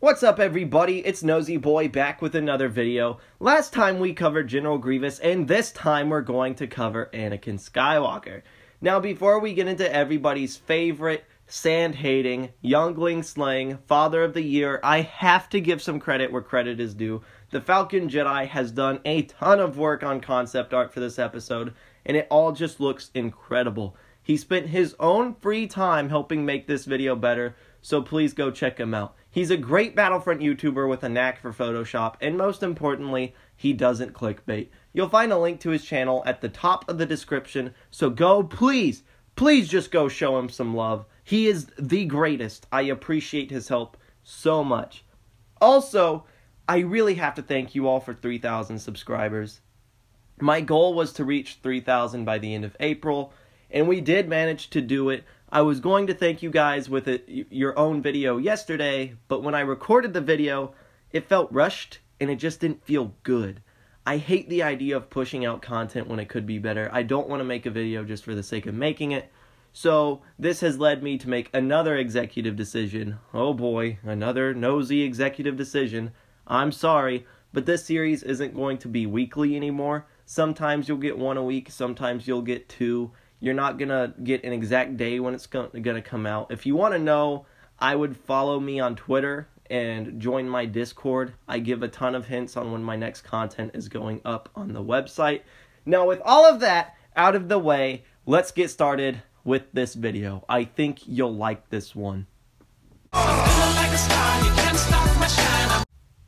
What's up everybody, it's Nosy Boy back with another video. Last time we covered General Grievous and this time we're going to cover Anakin Skywalker. Now before we get into everybody's favorite sand-hating, youngling slaying, father of the year, I have to give some credit where credit is due. The Falcon Jedi has done a ton of work on concept art for this episode and it all just looks incredible. He spent his own free time helping make this video better, so please go check him out. He's a great Battlefront YouTuber with a knack for Photoshop, and most importantly, he doesn't clickbait. You'll find a link to his channel at the top of the description, so go, please, please just go show him some love. He is the greatest. I appreciate his help so much. Also, I really have to thank you all for 3,000 subscribers. My goal was to reach 3,000 by the end of April, and we did manage to do it. I was going to thank you guys with it, your own video yesterday, but when I recorded the video, it felt rushed and it just didn't feel good. I hate the idea of pushing out content when it could be better. I don't want to make a video just for the sake of making it. So, this has led me to make another executive decision. Oh boy, another nosy executive decision. I'm sorry, but this series isn't going to be weekly anymore. Sometimes you'll get one a week, sometimes you'll get two you're not going to get an exact day when it's going to come out. If you want to know, I would follow me on Twitter and join my Discord. I give a ton of hints on when my next content is going up on the website. Now, with all of that out of the way, let's get started with this video. I think you'll like this one.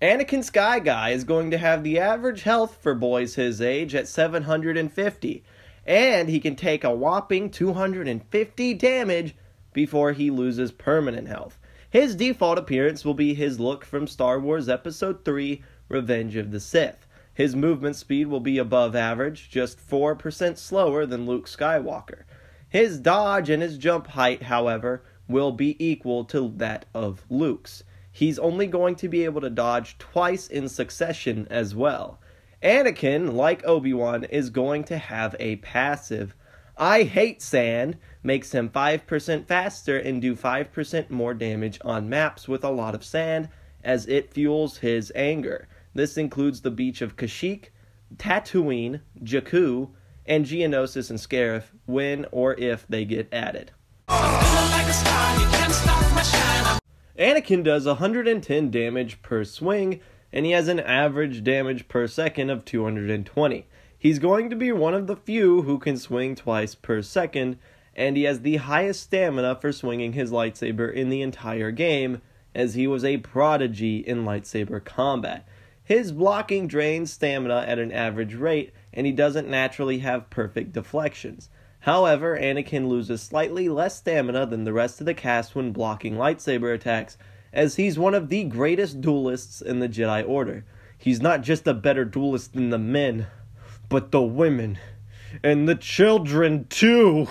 Anakin Sky Guy is going to have the average health for boys his age at 750 and he can take a whopping 250 damage before he loses permanent health. His default appearance will be his look from Star Wars Episode 3 Revenge of the Sith. His movement speed will be above average, just 4% slower than Luke Skywalker. His dodge and his jump height, however, will be equal to that of Luke's. He's only going to be able to dodge twice in succession as well. Anakin, like Obi Wan, is going to have a passive. I hate sand makes him 5% faster and do 5% more damage on maps with a lot of sand as it fuels his anger. This includes the beach of Kashyyyk, Tatooine, Jakku, and Geonosis and Scarif when or if they get added. Anakin does 110 damage per swing and he has an average damage per second of 220. He's going to be one of the few who can swing twice per second, and he has the highest stamina for swinging his lightsaber in the entire game, as he was a prodigy in lightsaber combat. His blocking drains stamina at an average rate, and he doesn't naturally have perfect deflections. However, Anakin loses slightly less stamina than the rest of the cast when blocking lightsaber attacks, as he's one of the greatest duelists in the Jedi Order. He's not just a better duelist than the men, but the women and the children too.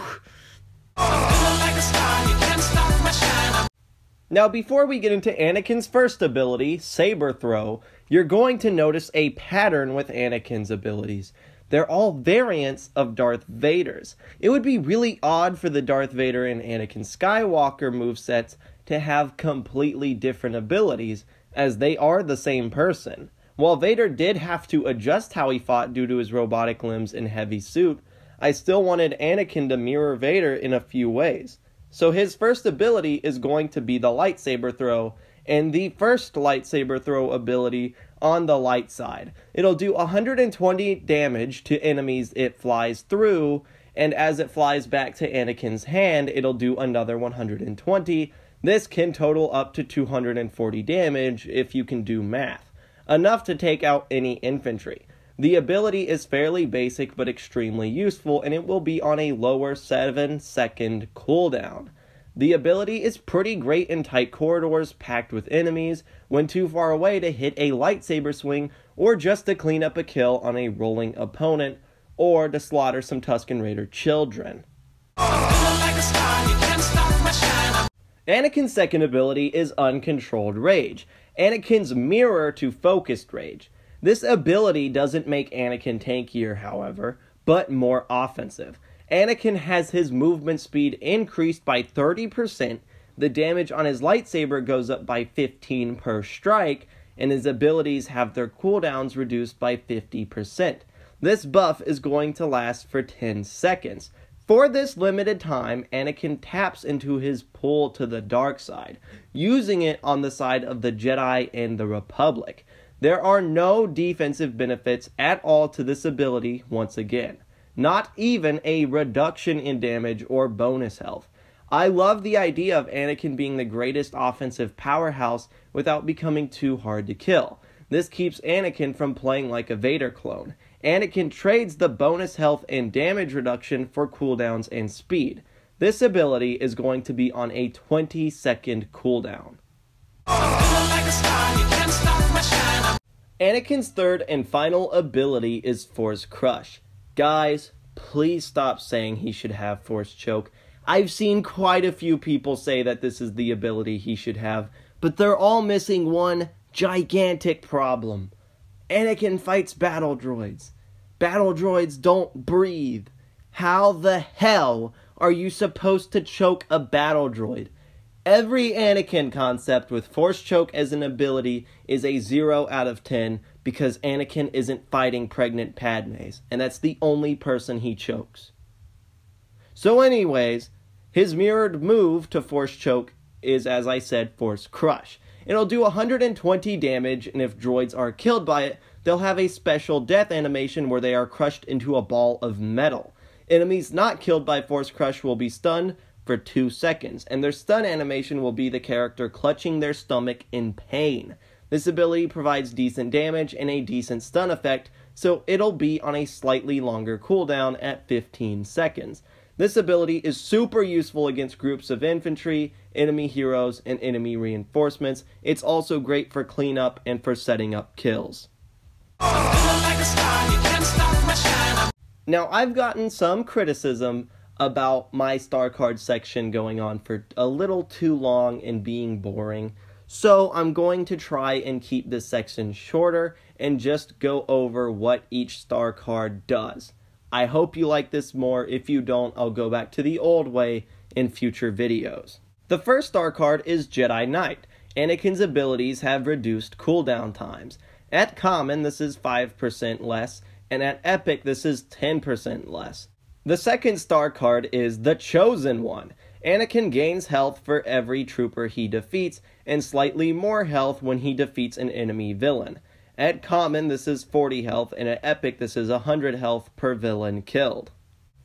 Now, before we get into Anakin's first ability, Saber Throw, you're going to notice a pattern with Anakin's abilities. They're all variants of Darth Vader's. It would be really odd for the Darth Vader and Anakin Skywalker movesets to have completely different abilities, as they are the same person. While Vader did have to adjust how he fought due to his robotic limbs and heavy suit, I still wanted Anakin to mirror Vader in a few ways. So his first ability is going to be the lightsaber throw, and the first lightsaber throw ability on the light side. It'll do 120 damage to enemies it flies through, and as it flies back to Anakin's hand, it'll do another 120 this can total up to 240 damage if you can do math, enough to take out any infantry. The ability is fairly basic but extremely useful, and it will be on a lower 7 second cooldown. The ability is pretty great in tight corridors packed with enemies, when too far away to hit a lightsaber swing, or just to clean up a kill on a rolling opponent, or to slaughter some Tusken Raider children. Anakin's second ability is Uncontrolled Rage, Anakin's mirror to Focused Rage. This ability doesn't make Anakin tankier, however, but more offensive. Anakin has his movement speed increased by 30%, the damage on his lightsaber goes up by 15 per strike, and his abilities have their cooldowns reduced by 50%. This buff is going to last for 10 seconds. For this limited time, Anakin taps into his pull to the dark side, using it on the side of the Jedi and the Republic. There are no defensive benefits at all to this ability once again, not even a reduction in damage or bonus health. I love the idea of Anakin being the greatest offensive powerhouse without becoming too hard to kill. This keeps Anakin from playing like a Vader clone. Anakin trades the bonus health and damage reduction for cooldowns and speed. This ability is going to be on a 20 second cooldown. Anakin's third and final ability is Force Crush. Guys, please stop saying he should have Force Choke. I've seen quite a few people say that this is the ability he should have, but they're all missing one gigantic problem. Anakin fights battle droids. Battle droids don't breathe. How the hell are you supposed to choke a battle droid? Every Anakin concept with Force Choke as an ability is a 0 out of 10 because Anakin isn't fighting pregnant Padmes, and that's the only person he chokes. So, anyways, his mirrored move to Force Choke is, as I said, Force Crush. It'll do 120 damage, and if droids are killed by it, they'll have a special death animation where they are crushed into a ball of metal. Enemies not killed by Force Crush will be stunned for 2 seconds, and their stun animation will be the character clutching their stomach in pain. This ability provides decent damage and a decent stun effect, so it'll be on a slightly longer cooldown at 15 seconds. This ability is super useful against groups of infantry, enemy heroes, and enemy reinforcements. It's also great for cleanup and for setting up kills. Now, I've gotten some criticism about my star card section going on for a little too long and being boring. So I'm going to try and keep this section shorter and just go over what each star card does. I hope you like this more. If you don't, I'll go back to the old way in future videos. The first star card is Jedi Knight. Anakin's abilities have reduced cooldown times. At common, this is 5% less, and at epic, this is 10% less. The second star card is the Chosen One. Anakin gains health for every trooper he defeats, and slightly more health when he defeats an enemy villain. At common, this is 40 health, and at epic, this is 100 health per villain killed.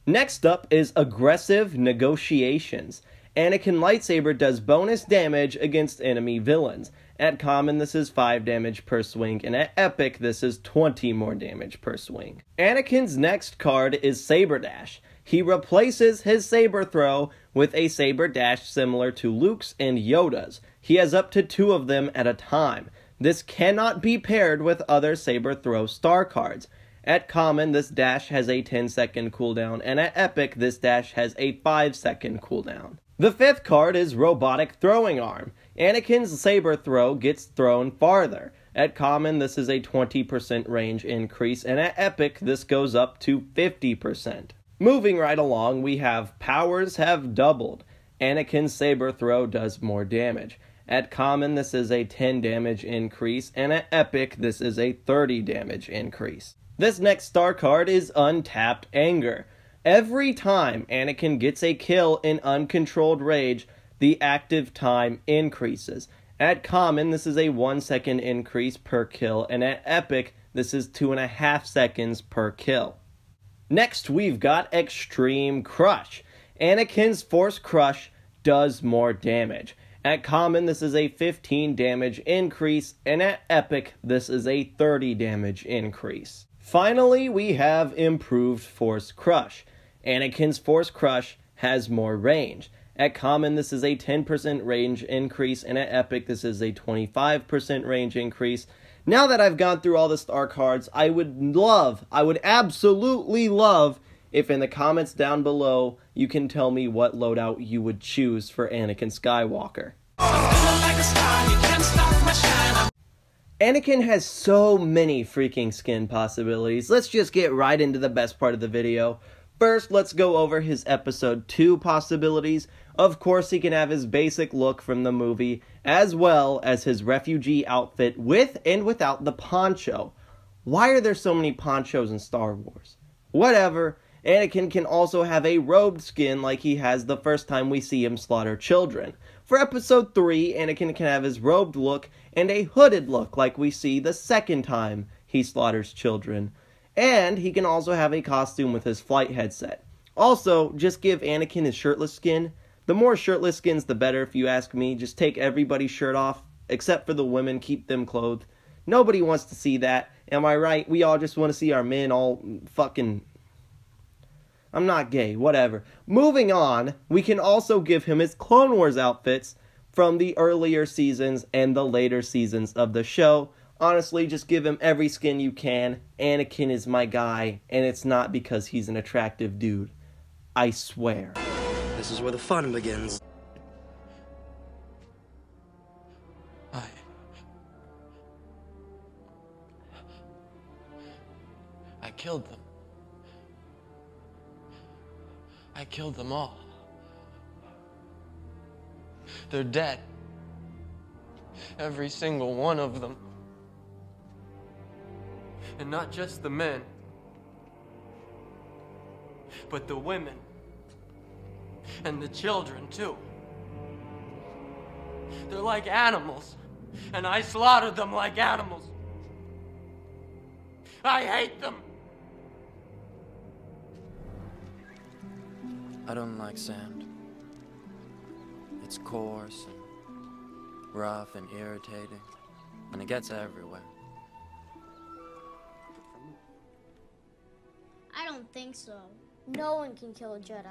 Next up is Aggressive Negotiations. Anakin Lightsaber does bonus damage against enemy villains. At common, this is 5 damage per swing, and at epic, this is 20 more damage per swing. Anakin's next card is Saber Dash. He replaces his saber throw with a saber dash similar to Luke's and Yoda's. He has up to two of them at a time. This cannot be paired with other Saber Throw star cards. At common, this dash has a 10 second cooldown, and at epic, this dash has a 5 second cooldown. The fifth card is Robotic Throwing Arm. Anakin's saber throw gets thrown farther. At common, this is a 20% range increase, and at epic, this goes up to 50%. Moving right along, we have powers have doubled. Anakin's saber throw does more damage. At common, this is a 10 damage increase, and at epic, this is a 30 damage increase. This next star card is Untapped Anger. Every time Anakin gets a kill in Uncontrolled Rage, the active time increases. At common, this is a 1 second increase per kill, and at epic, this is 2.5 seconds per kill. Next, we've got Extreme Crush. Anakin's Force Crush does more damage. At common, this is a 15 damage increase, and at epic, this is a 30 damage increase. Finally, we have improved Force Crush. Anakin's Force Crush has more range. At common, this is a 10% range increase, and at epic, this is a 25% range increase. Now that I've gone through all the star cards, I would love, I would absolutely love if in the comments down below you can tell me what loadout you would choose for Anakin Skywalker. Anakin has so many freaking skin possibilities. Let's just get right into the best part of the video. First, let's go over his episode 2 possibilities. Of course, he can have his basic look from the movie, as well as his refugee outfit with and without the poncho. Why are there so many ponchos in Star Wars? Whatever. Anakin can also have a robed skin like he has the first time we see him slaughter children. For episode 3, Anakin can have his robed look and a hooded look like we see the second time he slaughters children. And he can also have a costume with his flight headset. Also, just give Anakin his shirtless skin the more shirtless skins, the better, if you ask me. Just take everybody's shirt off, except for the women, keep them clothed. Nobody wants to see that. Am I right? We all just want to see our men all fucking. I'm not gay, whatever. Moving on, we can also give him his Clone Wars outfits from the earlier seasons and the later seasons of the show. Honestly, just give him every skin you can. Anakin is my guy, and it's not because he's an attractive dude. I swear. This is where the fun begins. I... I killed them. I killed them all. They're dead. Every single one of them. And not just the men, but the women and the children, too. They're like animals, and I slaughtered them like animals. I hate them. I don't like sand. It's coarse and rough and irritating, and it gets everywhere. I don't think so. No one can kill a Jedi.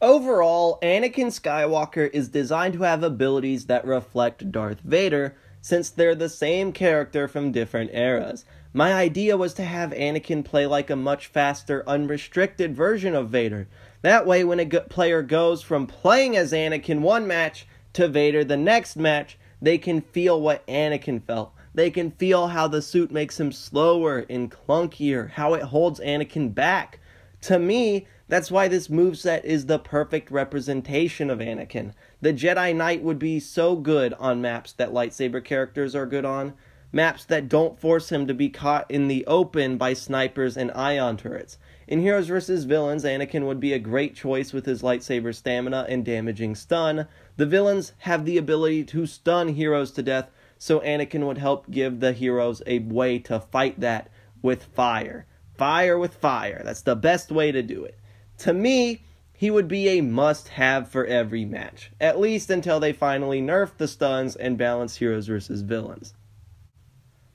Overall, Anakin Skywalker is designed to have abilities that reflect Darth Vader, since they're the same character from different eras. My idea was to have Anakin play like a much faster, unrestricted version of Vader. That way, when a player goes from playing as Anakin one match to Vader the next match, they can feel what Anakin felt. They can feel how the suit makes him slower and clunkier, how it holds Anakin back. To me, that's why this moveset is the perfect representation of Anakin. The Jedi Knight would be so good on maps that lightsaber characters are good on, maps that don't force him to be caught in the open by snipers and ion turrets. In Heroes vs. Villains, Anakin would be a great choice with his lightsaber stamina and damaging stun. The villains have the ability to stun heroes to death, so Anakin would help give the heroes a way to fight that with fire. Fire with fire. That's the best way to do it. To me, he would be a must have for every match, at least until they finally nerf the stuns and balance heroes versus villains.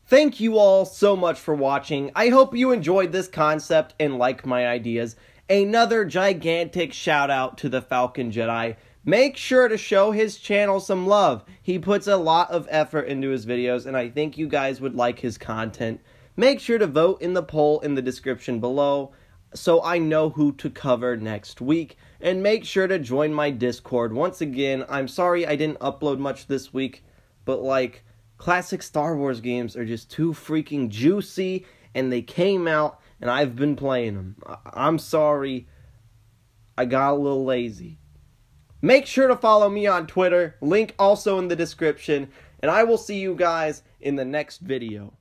Thank you all so much for watching. I hope you enjoyed this concept and like my ideas. Another gigantic shout out to the Falcon Jedi. Make sure to show his channel some love. He puts a lot of effort into his videos, and I think you guys would like his content. Make sure to vote in the poll in the description below so I know who to cover next week. And make sure to join my Discord. Once again, I'm sorry I didn't upload much this week, but like, classic Star Wars games are just too freaking juicy, and they came out, and I've been playing them. I'm sorry, I got a little lazy. Make sure to follow me on Twitter, link also in the description, and I will see you guys in the next video.